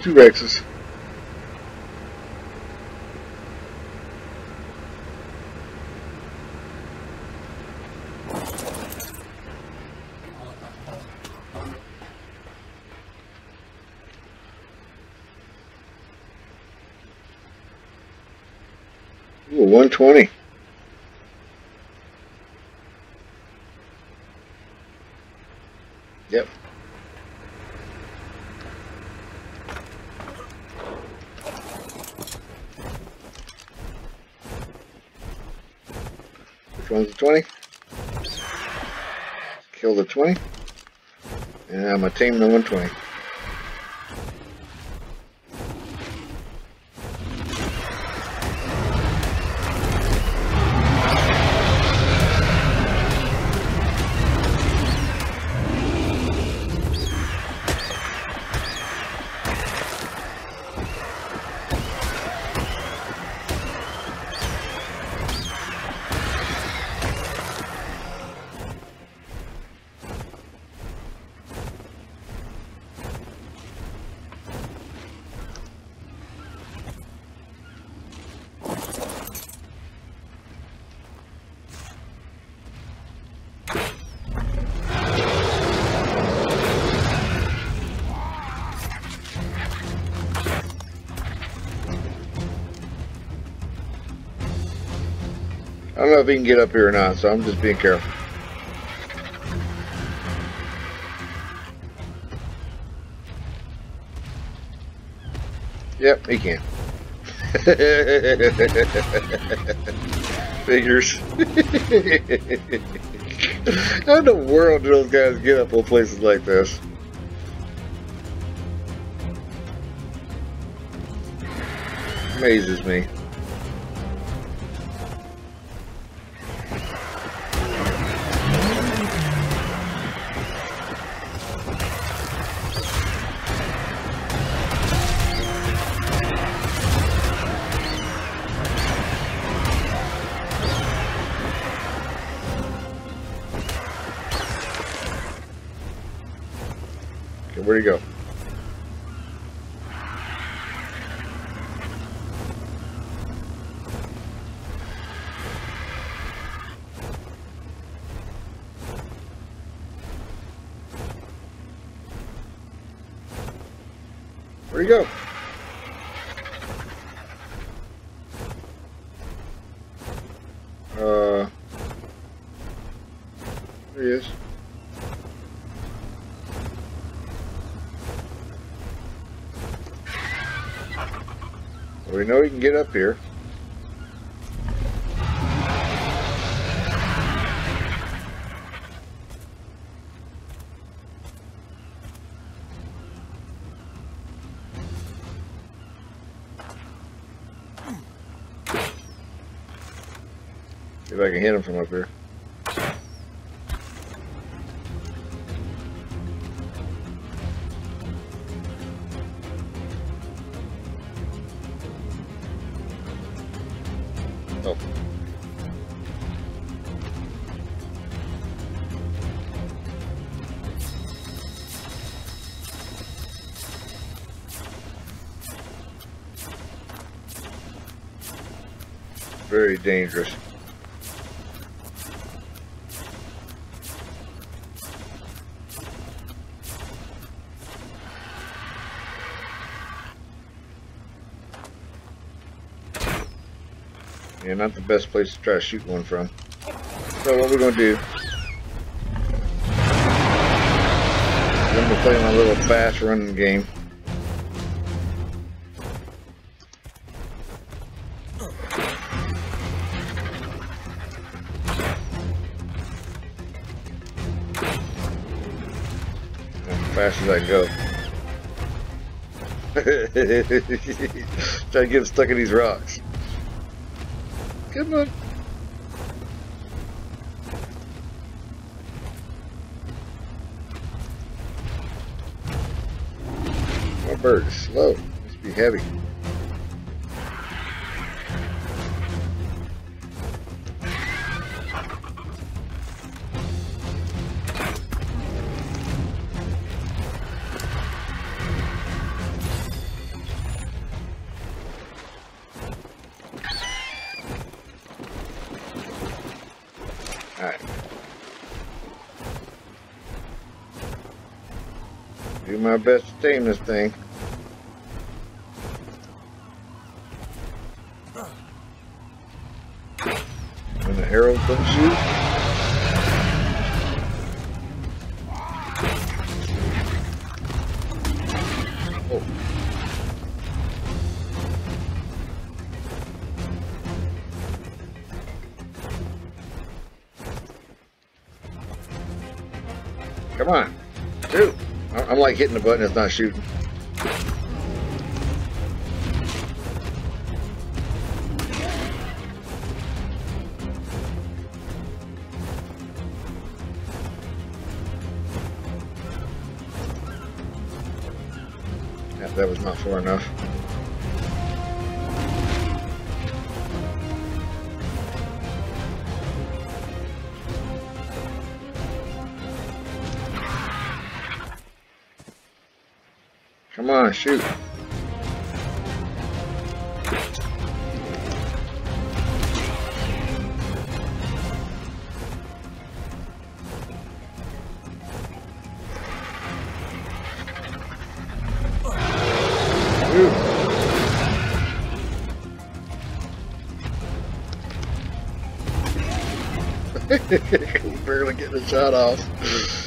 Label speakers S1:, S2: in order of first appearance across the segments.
S1: Two X's. Ooh, 120. Yep. Which one's the 20? Kill the 20. And I'm going to tame the 120. If he can get up here or not, so I'm just being careful. Yep, he can. Figures. How in the world do those guys get up on places like this? Amazes me. Where'd he go? Where'd he go? Uh, there he is. Well, we know he can get up here. See if I can hit him from up here. Very dangerous. Yeah, not the best place to try to shoot one from. So what we're gonna do? I'm gonna play my little fast running game. Try to get him stuck in these rocks. Come on. My bird is slow. Must be heavy. My best tame this thing. When the arrows don't shoot. Like hitting the button, it's not shooting. Yeah, that was not far enough. Come on, shoot. Barely getting a shot off.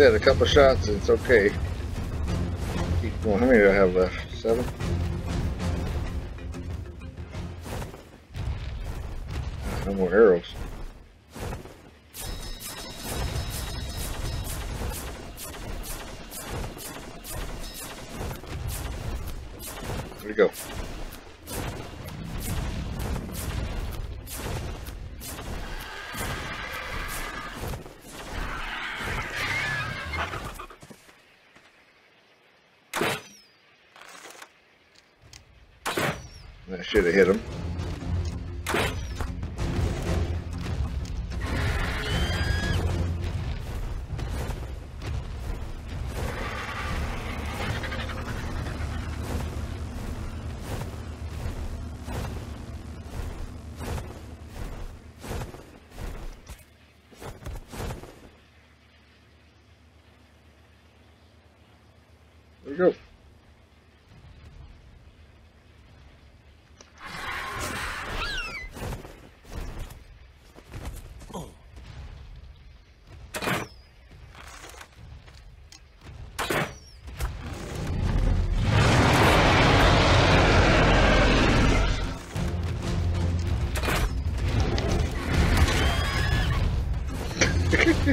S1: Said, a couple shots, it's okay. Keep going. How many do I have left? Seven? No more arrows. That should have hit him.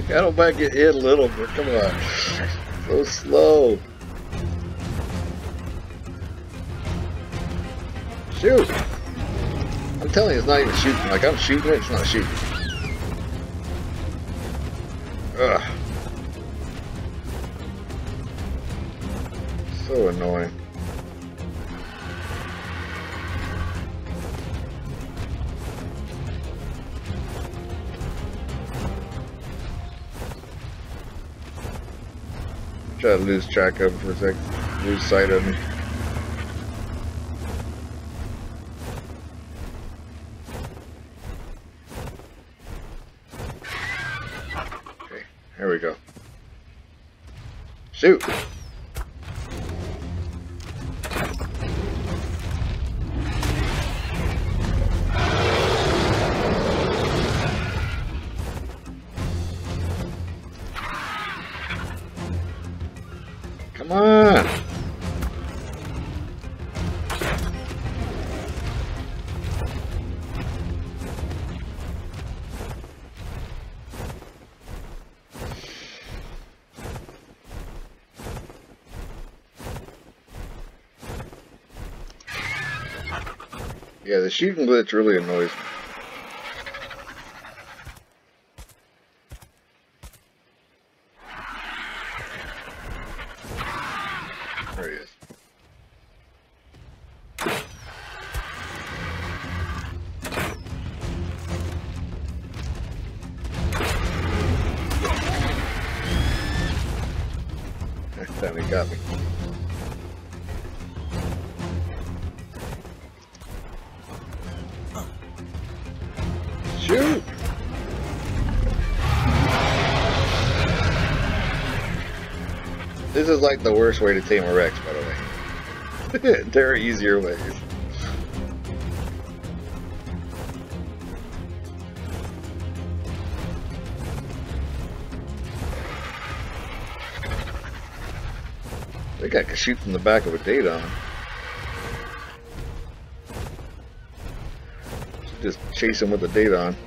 S1: I don't mind getting hit a little, but come on. So slow. Shoot! I'm telling you, it's not even shooting. Like, I'm shooting it, it's not shooting. Ugh. So annoying. To lose track of him for a sec. Lose sight of him. Okay, here we go. Shoot! The shooting glitch really annoys me. Like the worst way to tame a Rex, by the way. there are easier ways. I think I could shoot from the back of a Daeodon. Just chase him with a Daeodon. Wow,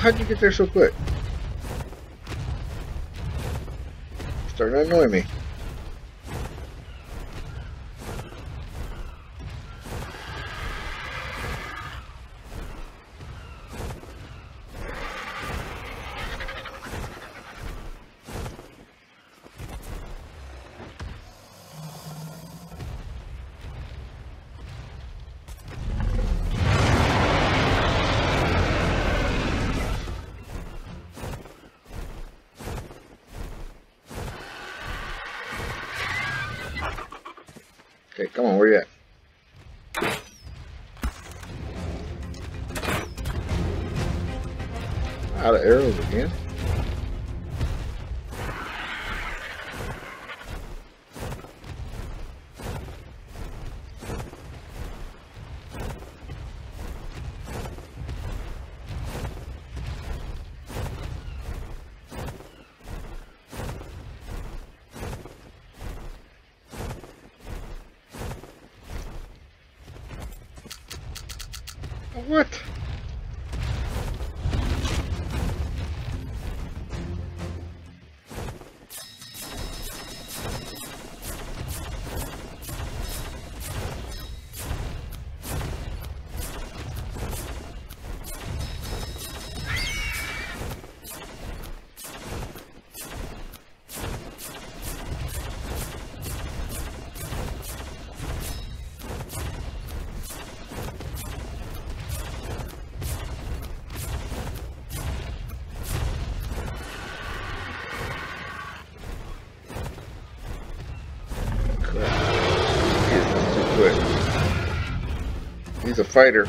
S1: how'd you get there so quick? Starting to annoy me. Come on, where you at? Out of arrows again. What? He's a fighter.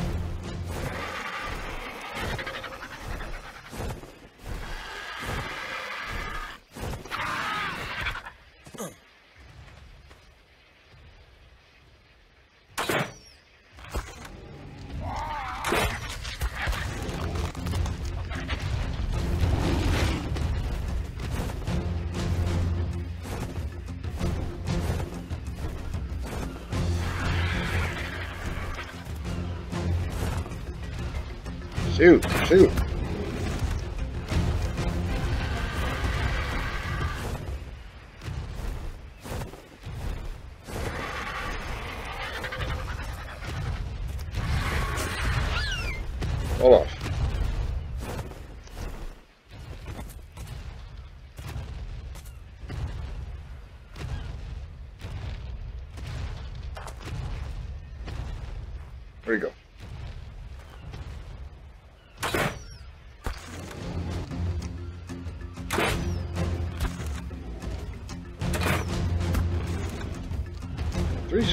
S1: Shoot, shoot. Hold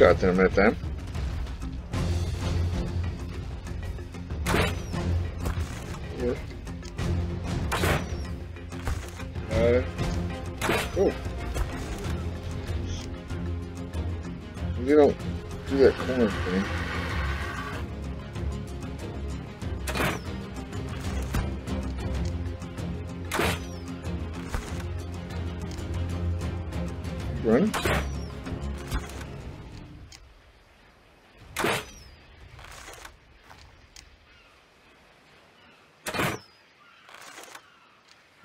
S1: Shots in him that time. Uh, oh. You don't do that corner thing. Running?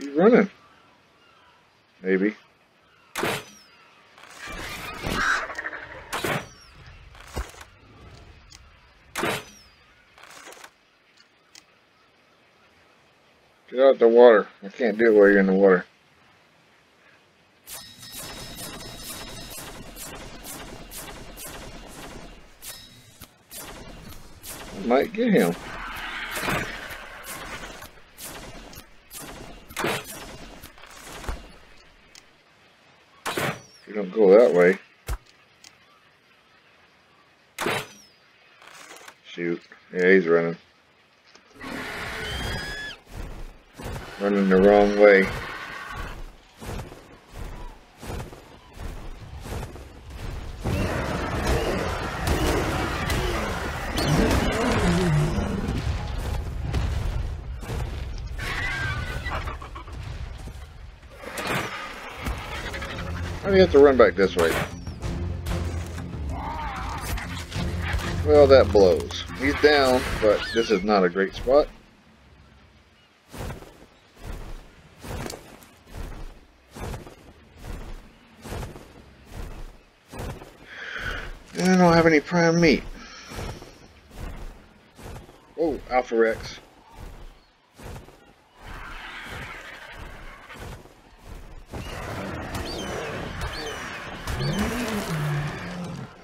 S1: He's running. Maybe. Get out the water. I can't do it while you're in the water. I might get him. You don't go that way. Shoot. Yeah, he's running. Running the wrong way. You have to run back this way? Well, that blows. He's down, but this is not a great spot. Don't have any prime meat. Oh, Alpha Rex.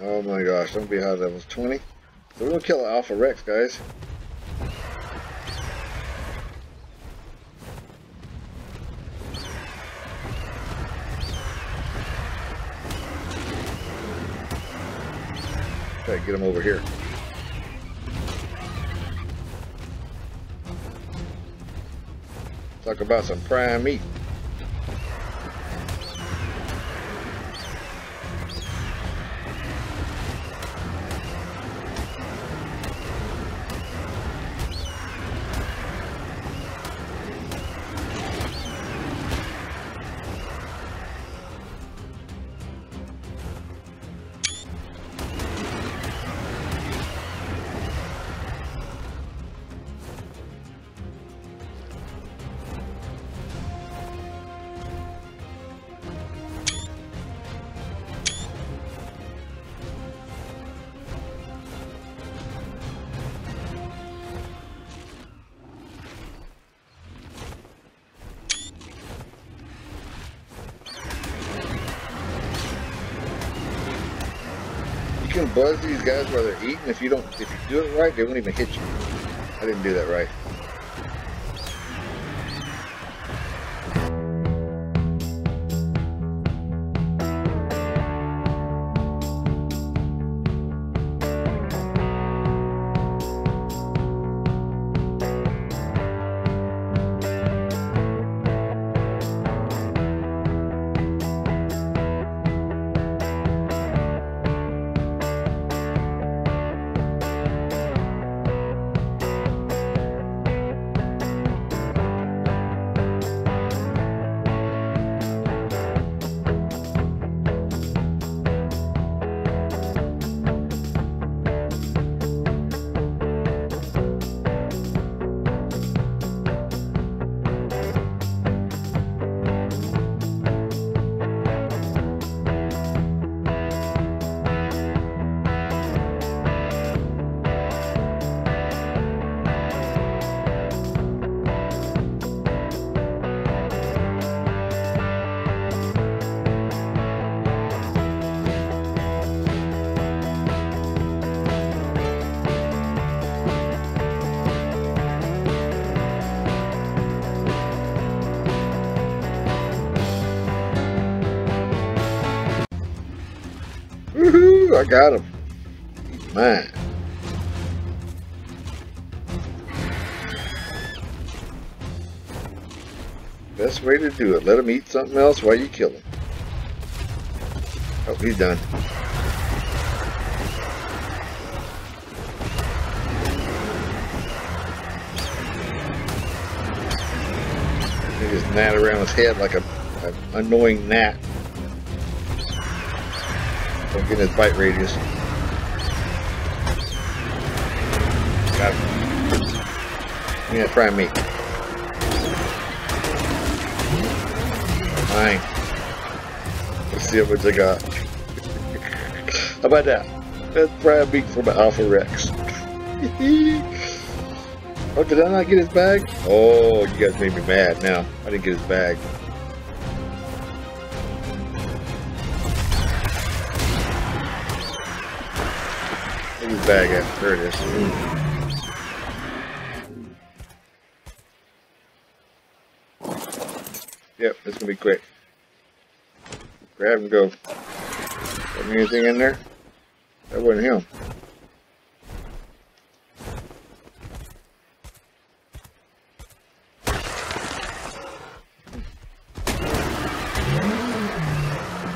S1: Oh my gosh, don't be high levels 20. So we're gonna kill Alpha Rex, guys. Get him over here. Talk about some prime meat. Can buzz these guys while they're eating. If you don't, if you do it right, they won't even hit you. I didn't do that right. I got him. He's mine. Best way to do it. Let him eat something else while you kill him. Oh, he's done. He just gnat around his head like a, a annoying gnat. Don't get his bite radius. Got him. Yeah, try me. Fine. Let's see how much I got. how about that? That's Brad Beat from Alpha Rex. oh, did I not get his bag? Oh, you guys made me mad now. I didn't get his bag. Bag at? There it is. Yep, it's gonna be quick. Grab and go. Anything in there? That wasn't him.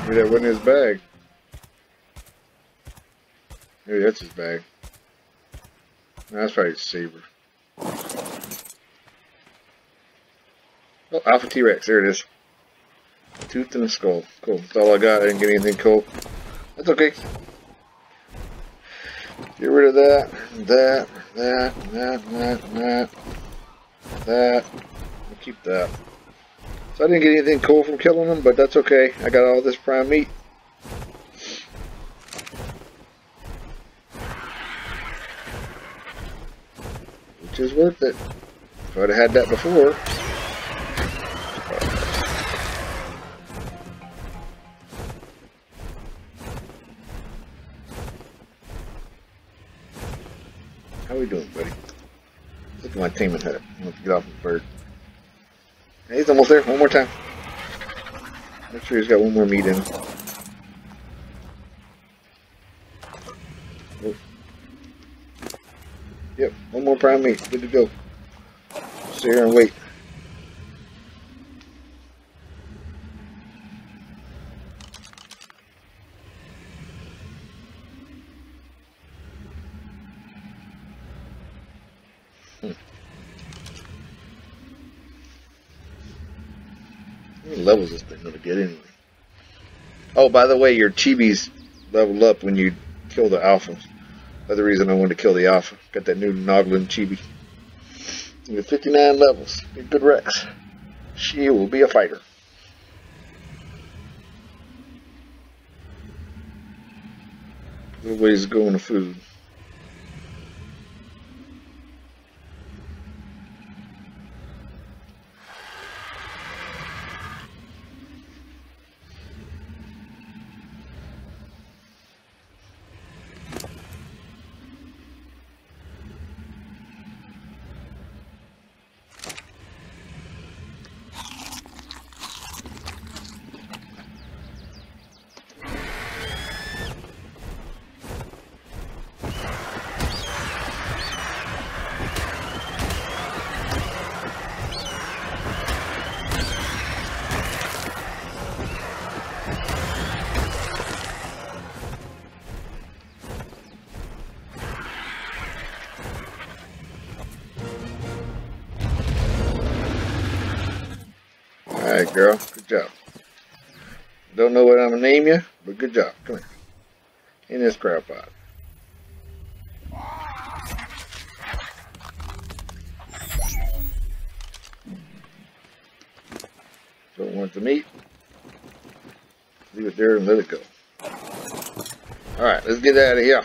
S1: Maybe that wasn't his bag. Maybe that's his bag. That's probably his saber. Oh, Alpha T-Rex, there it is. Tooth and a skull. Cool. That's all I got. I didn't get anything cool. That's okay. Get rid of that, that, that, that, that, that, that. I'll keep that. So I didn't get anything cool from killing them, but that's okay. I got all this prime meat. Which is worth it. If I'd have had that before, How we doing, buddy? Look at my team head. I'm gonna get off the bird. Hey, he's almost there. One more time. Make sure he's got one more meat in him. Oh. Prime meat. Good to go. Stay here and wait. Hmm. Many levels this thing gonna get anyway? Oh, by the way, your chibis level up when you kill the alpha. The reason I wanted to kill the alpha. Got that new Noglin chibi. You got 59 levels. Be good Rex. She will be a fighter. Little ways to food. Don't know what I'm going to name you, but good job. Come here. In this crab pot. Don't want the meat. Leave it there and let it go. Alright, let's get out of here.